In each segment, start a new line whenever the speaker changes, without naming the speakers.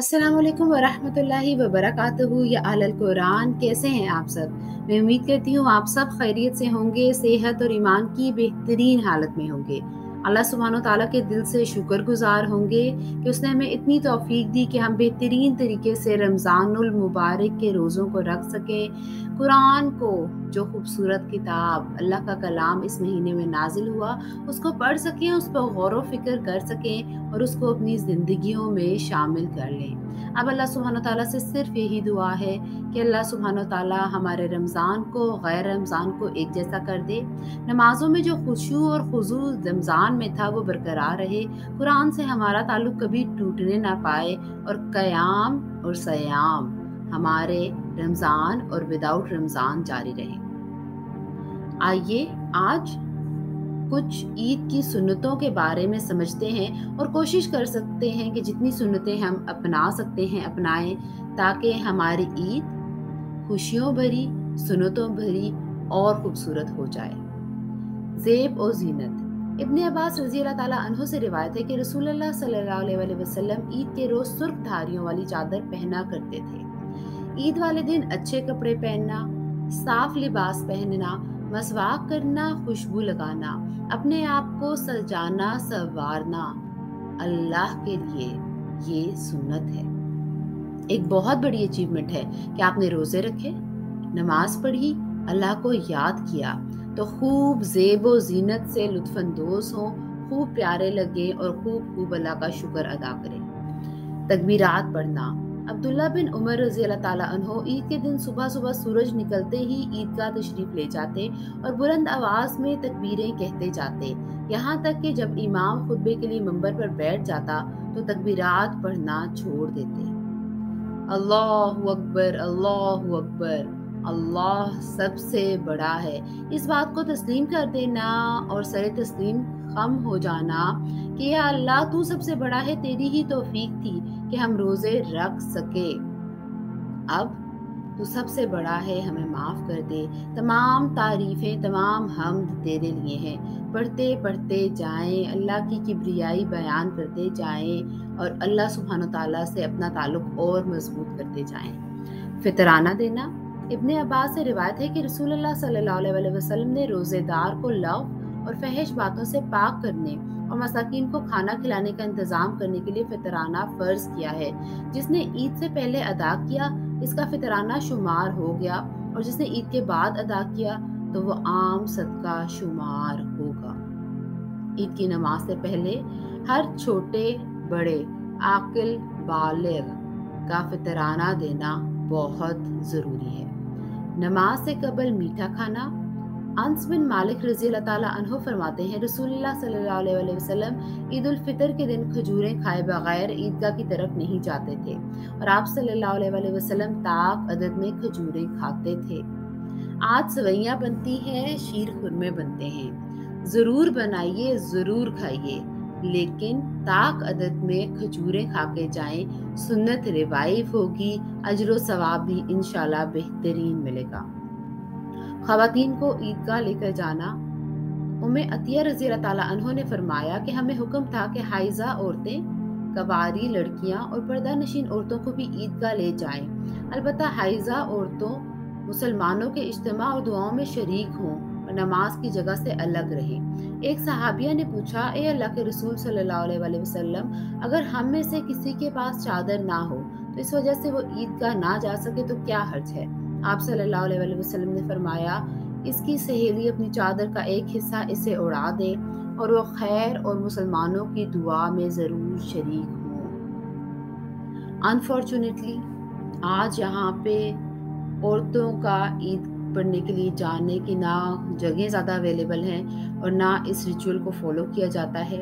अस्सलाम वालेकुम वरहमतुल्लाहि वबरकातुहू। या अहलल कुरान, कैसे हैं आप सब? मैं उम्मीद करती हूँ आप सब खैरियत से होंगे, सेहत और ईमान की बेहतरीन हालत में होंगे। अल्लाह सुबहान ताला के दिल से शुक्रगुजार होंगे कि उसने हमें इतनी तौफीक दी कि हम बेहतरीन तरीके से रमज़ानुल मुबारक के रोज़ों को रख सकें, कुरान को जो खूबसूरत किताब अल्लाह का कलाम इस महीने में नाजिल हुआ, उसको पढ़ सकें, उस पर गौर व फ़िक्र कर सकें और उसको अपनी ज़िंदगियों में शामिल कर लें। अब अल्लाह सुबहान ताली से सिर्फ़ यही दुआ है कि अल्लाह सुबहान ताली हमारे रमज़ान को, गैर रमज़ान को एक जैसा कर दे। नमाज़ों में जो खुशू और खुजू रमज़ान में था, वो बरकरार रहे। कुरान से हमारा ताल्लुक कभी टूटने ना पाए और क़याम और सयाम। हमारे रमज़ान और विदाउट रमज़ान जारी रहे। आइए आज कुछ ईद की सुन्नतों के बारे में समझते हैं और कोशिश कर सकते हैं कि जितनी सुन्नतें हम अपना सकते हैं, अपनाएँ, ताकि हमारी ईद खुशियों भरी, सुन्नतों भरी और खूबसूरत हो जाए। जेब और जीनत। इब्ने अब्बास रज़ी अल्लाह से रिवायत है कि रसूल सल्लल्लाहु अलैहि वसल्लम ईद के रोज़ सुर्ख धारियों वाली चादर पहना करते थे। ईद वाले दिन अच्छे कपड़े पहनना, साफ़ लिबास पहनना मसवाक करना, खुशबू लगाना, अपने आप को सजाना, संवारना। अल्लाह के लिए ये सुन्नत है। एक बहुत बड़ी अचीवमेंट है कि आपने रोज़े रखे, नमाज़ पढ़ी, अल्लाह को याद किया तो खूब जेब जेबो जीनत से लुत्फानंदोज हो, खूब प्यारे लगे और खूब खूब अल्लाह का शुक्र अदा करें। तकबीरात पढ़ना अब्दुल्ला बिन उमर रज़ी अल्लाह ईद के दिन सुबह सुबह सूरज निकलते ही ईदगाह तशरीफ़ ले जाते और बुलंद आवाज़ में तकबीरें कहते जाते। यहाँ तक कि जब इमाम खुतबे के लिए मंबर पर बैठ जाता तो तकबीरात पढ़ना छोड़ देते। अल्लाह अकबर अल्लाह अकबर, अल्लाह सबसे बड़ा है। इस बात को तस्लीम कर देना और सर तस्लीम खम हो जाना कि या अल्लाह, तू सबसे बड़ा है, तेरी ही तौफीक थी कि हम रोज़े रख सके। अब तू सबसे बड़ा है, हमें माफ़ कर दे। तमाम तारीफें, तमाम हम तेरे लिए हैं। पढ़ते पढ़ते जाएँ, अल्लाह की किबरियाई बयान करते जाएँ और अल्लाह सुबहान ताला से अपना ताल्लुक और मज़बूत करते जाएँ। फितराना देना। इब्ने अब्बास से रिवायत है कि रसूल सल्लल्लाहु अलैहि वसल्लम ने रोज़ेदार को लव और फहश बातों से पाक करने और मसाकिन को खाना खिलाने का इंतज़ाम करने के लिए फितराना फ़र्ज़ किया है। जिसने ईद से पहले अदा किया, इसका फितराना शुमार हो गया और जिसने ईद के बाद अदा किया तो वो आम सदका शुमार होगा। ईद की नमाज़ से पहले हर छोटे, बड़े, आकिल, बालिग का फितराना देना बहुत ज़रूरी है। नमाज़ से कबल मीठा खाना अंस बिन मालिक रज़ी अल्लाह फरमाते हैं, रसूलुल्लाह सल्लल्लाहु अलैहि वसल्लम ईद उल फितर के दिन खजूरें खाए बगैर ईदगाह की तरफ़ नहीं जाते थे और आप सल्लल्लाहु अलैहि वसल्लम ताक अदद में खजूरें खाते थे। आज सवैयाँ बनती हैं, शीर खुरमे बनते हैं। ज़रूर बनाइए, ज़रूर खाइए, लेकिन ताक अदद में खजूरें खा के जाएँ, सुन्नत रिवाइव होगी, अजर सवाब भी इंशाल्लाह बेहतरीन मिलेगा। खातन को ईदगाह लेकर जाना। उम्मे अतिया रज़ी अल्लाह ने फरमाया कि हमें हुक्म था कि हाइजा औरतें कवारी लड़कियाँ और पर्दा नशीन औरतों को भी ईदगाह ले जाएँ। अलबत्त हाइजा औरतों मुसलमानों के इज्तम और दुआओं में शरीक हों और नमाज़ की जगह से अलग रहें। एक सहाबिया ने पूछा, ए अल्लाह के रसूल सल्लल्लाहु वसल्लम, अगर हम में से किसी के पास चादर ना हो तो इस वजह से वो ईदगाह ना जा सके तो क्या हर्ज है? आप सल्लल्लाहु अलैहि वसल्लम ने फरमाया, इसकी सहेली अपनी चादर का एक हिस्सा इसे उड़ा दे और वो खैर और मुसलमानों की दुआ में ज़रूर शरीक हो। अनफॉर्चुनेटली आज यहाँ पे औरतों का ईद पढ़ने के लिए जाने की ना जगह ज़्यादा अवेलेबल हैं और ना इस रिचुअल को फॉलो किया जाता है।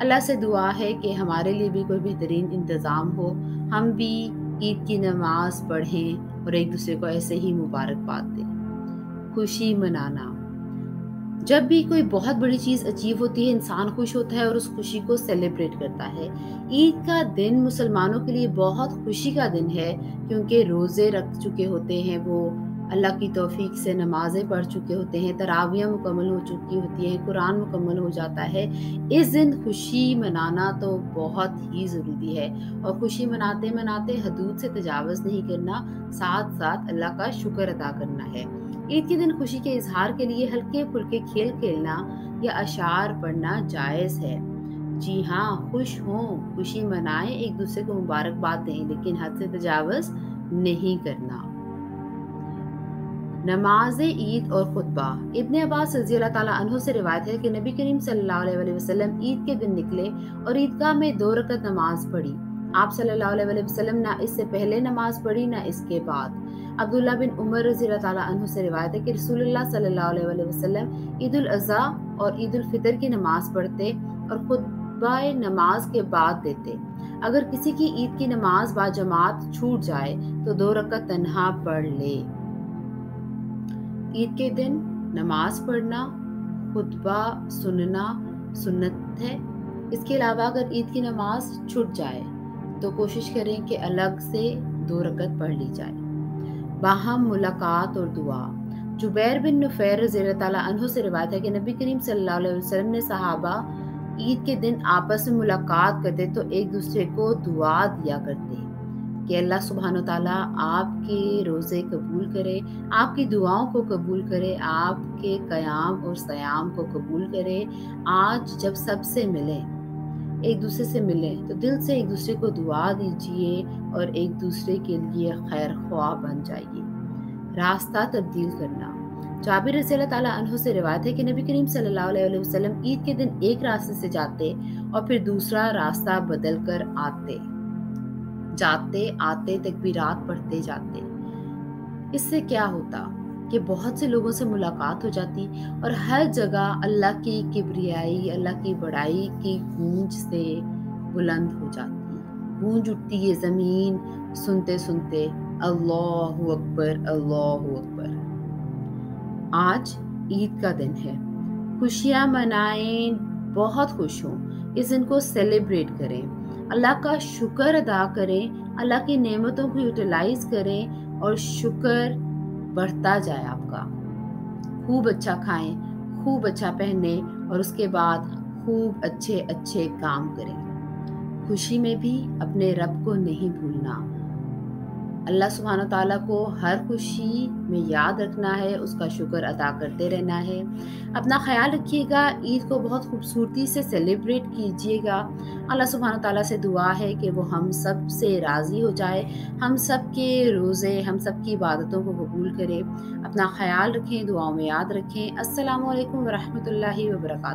अल्लाह से दुआ है कि हमारे लिए भी कोई बेहतरीन इंतज़ाम हो। हम भी ईद की नमाज़ पढ़ें और एक दूसरे को ऐसे ही मुबारकबाद दें। खुशी मनाना। जब भी कोई बहुत बड़ी चीज़ अचीव होती है, इंसान खुश होता है और उस खुशी को सेलिब्रेट करता है। ईद का दिन मुसलमानों के लिए बहुत खुशी का दिन है, क्योंकि रोज़े रख चुके होते हैं वो अल्लाह की तौफीक से नमाज़ें पढ़ चुके होते हैं, तरावियाँ मुकम्मल हो चुकी होती हैं, कुरान मुकम्मल हो जाता है। इस दिन खुशी मनाना तो बहुत ही ज़रूरी है और खुशी मनाते मनाते हदूद से तजावज़ नहीं करना साथ साथ अल्लाह का शुक्र अदा करना है। ईद के दिन खुशी के इजहार के लिए हल्के फुल्के खेल खेलना या अशार पढ़ना जायज़ है। जी हाँ खुश हों, खुशी मनाएँ, एक दूसरे को मुबारकबाद दें, लेकिन हद से तजावज़ नहीं करना। नमाज़, ईद और खुतबा। इब्ने अब्बास रज़ी अल्लाह से रिवायत है कि नबी करीम सल्लल्लाहु अलैहि वसल्लम ईद के दिन निकले और ईदगाह में दो रकत नमाज़ पढ़ी। आप सल्लल्लाहु अलैहि वसल्लम ना इससे पहले नमाज़ पढ़ी, ना इसके बाद। अब्दुल्ला बिन उमर रज़ी अल्लाह से रिवायत है कि रसूलुल्लाह सल्लल्लाहु अलैहि वसल्लम ईद उल अज़हा और ईद उल फितर की नमाज़ पढ़ते और खुतबा नमाज़ के बाद देते। अगर किसी की ईद की नमाज़ बाजमात छूट जाए तो दो रकत तनहा पढ़ ले। ईद के दिन, नमाज़ पढ़ना, खुतबा सुनना सुन्नत है। इसके अलावा अगर ईद की नमाज़ छूट जाए तो कोशिश करें कि अलग से दो रकत पढ़ ली जाए। बाहम मुलाकात और दुआ। जुबैर बिन नुफैर अनहु से रिवायत है कि नबी करीम सल्लल्लाहु अलैहि वसल्लम ने सहाबा ईद के दिन आपस में मुलाकात करते तो एक दूसरे को दुआ दिया करते। कि अल्लाह सुबहान ताला आपके रोज़े कबूल करे, आपकी दुआओं को कबूल करे, आपके क़याम और सयाम को कबूल करे। आज जब सबसे मिले, एक दूसरे से मिले तो दिल से एक दूसरे को दुआ दीजिए और एक दूसरे के लिए खैर ख्वाह बन जाइए। रास्ता तब्दील करना। जाबिर रज़ी अल्लाह से रिवायत है कि नबी करीम सल्लल्लाहु वसल्लम ईद के दिन एक रास्ते से जाते और फिर दूसरा रास्ता बदल कर आते। जाते, आते तकबीरात पढ़ते जाते। इससे क्या होता कि बहुत से लोगों से मुलाकात हो जाती और हर जगह अल्लाह की किबरियाई, अल्लाह की बड़ाई की गूंज से बुलंद हो जाती। गूंज उठती है ज़मीन सुनते सुनते, अल्लाह अकबर अल्लाह अकबर। आज ईद का दिन है। खुशियाँ मनाएँ, बहुत खुश हों। इस दिन को सेलिब्रेट करें। अल्लाह का शुक्र अदा करें, अल्लाह की नेमतों को यूटिलाइज करें और शुक्र बढ़ता जाए आपका। खूब अच्छा खाएँ, खूब अच्छा पहने और उसके बाद खूब अच्छे अच्छे काम करें। खुशी में भी अपने रब को नहीं भूलना। अल्लाह सुबहान ताला को हर खुशी में याद रखना है, उसका शुक्र अदा करते रहना है। अपना ख्याल रखिएगा, ईद को बहुत खूबसूरती से सेलिब्रेट कीजिएगा। अल्लाह सुबहान ताला से दुआ है कि वो हम सबसे राज़ी हो जाए, हम सब के रोज़े, हम सब की इबादतों को कबूल करे। अपना ख्याल रखें, दुआओं में याद रखें। असलकम वरहमल वर्का